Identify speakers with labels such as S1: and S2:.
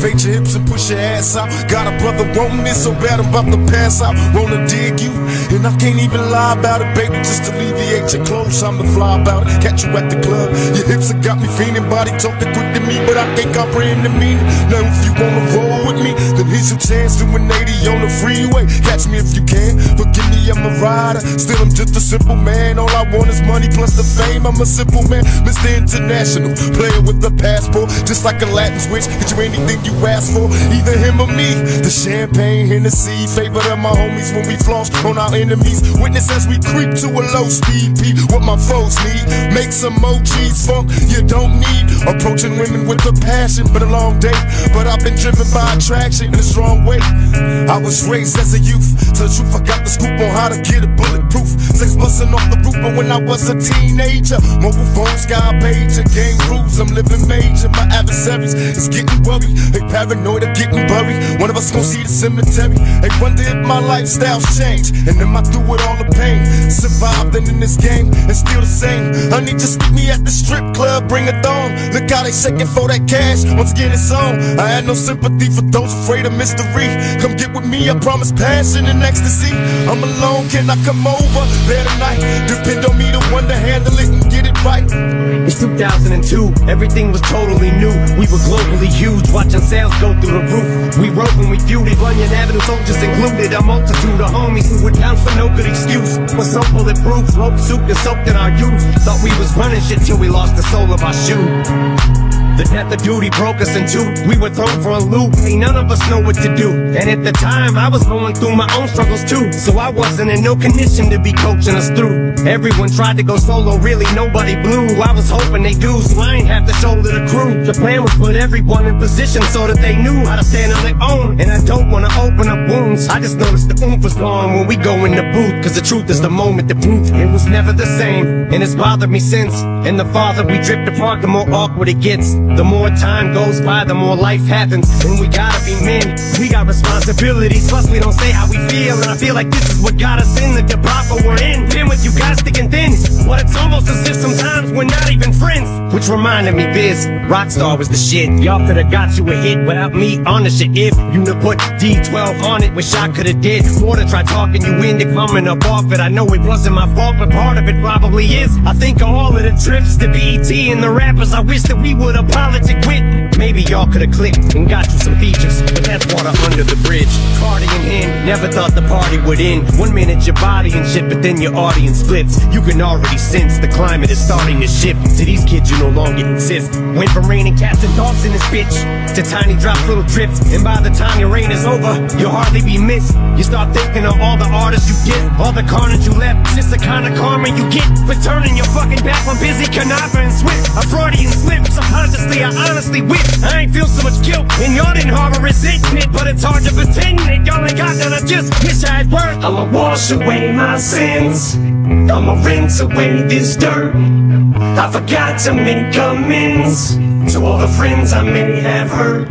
S1: Activate your hips and push your ass out. Got a brother wanting it so bad I'm about to pass out. Wanna dig you, and I can't even lie about it, baby. Just alleviate your clothes, I'm the fly about it. Catch you at the club. Your hips have got me fiending, body talking quick to me, but I can't comprehend the meaning. Now if you wanna roll with me, then here's your chance to an 80 on the freeway. Catch me if you can. Forgive me, I'm a rider. Still, I'm just a simple man. All I want is money plus the fame. I'm a simple man, Mr. International. Player with a passport, just like a Latin switch. Get you anything you ask for, either him or me. The champagne, Hennessy, favorite of my homies when we floss on our enemies. Witness as we creep to a low speed. Beat what my foes need. Make some emojis, funk you don't need. Approaching women with a passion, but a long day. But I've been driven by attraction in a strong way. I was raised as a youth. The truth, I got the scoop on how to get it bulletproof. Sex busting off the roof, but when I was a teenager, mobile phone, sky page, a game rules. I'm living major. My adversaries is getting worried. They paranoid of getting buried. One of us gon' see the cemetery. They wonder if my lifestyle's changed. And am I through with all the pain? Survived and in this game, and still the same. Honey, just meet me at the strip club, bring a thong. Look how they shaking for that cash. Once again, it's on. I had no sympathy for those afraid of mystery. Come get with me, I promise passion and ecstasy. I'm alone, can I come over there tonight? Depend on me to one to handle it and get it right.
S2: It's 2002, everything was totally new. We were globally huge, watching sales go through the roof. We wrote when we feuded, Runyon Avenue soldiers included. A multitude of homies who would pounce for no good excuse. Was so bulletproof, rope souped and soaked in our youth. Thought we was running shit till we lost the sole of our shoe. The death of Doody broke us in two. We were thrown for a loop. Ain't none of us know what to do. And at the time, I was going through my own struggles too. So I wasn't in no condition to be coaching us through. Everyone tried to go solo, really nobody blew. I was hoping they do, so I ain't have to shoulder the crew. The plan was put everyone in position so that they knew how to stand on their own. And I don't wanna wounds. I just noticed the oomph was gone when we go in the booth. Cause the truth is the moment the proof it was never the same. And it's bothered me since. And the farther we drift apart, the more awkward it gets. The more time goes by, the more life happens. And we gotta be men. We got responsibilities, plus we don't say how we feel. And I feel like this is what got us in the debacle we're in. Been with you guys thick and thin. But it's almost as if sometimes we're not even friends. Which reminded me, Biz, Rockstar was the shit. Y'all could've got you a hit without me on the shit. If you'd have put D12 on it, wish I could've did more to try talking you into coming up off it. I know it wasn't my fault, but part of it probably is. I think of all of the trips to BET and the rappers I wish that we would. Maybe y'all could've clicked and got you some features, but that's water under the bridge. Partying in, never thought the party would end. One minute your body and shit, but then your audience splits. You can already sense the climate is starting to shift. To these kids, you no longer exist. Went from raining cats and dogs in this bitch to tiny drops, little drips. And by the time your reign is over, you'll hardly be missed. You start thinking of all the artists you get, all the carnage you left. Just the kind of karma you get for turning your fucking back on busy conniving and swift. A Freudian slip, subconsciously, I honestly whip. I ain't feel so much guilt, and y'all didn't harbor resentment, but it's hard to pretend that y'all ain't got none. I just wish I had worked.
S3: I'ma wash away my sins. I'ma rinse away this dirt. I forgot to make amends to all the friends I may have hurt.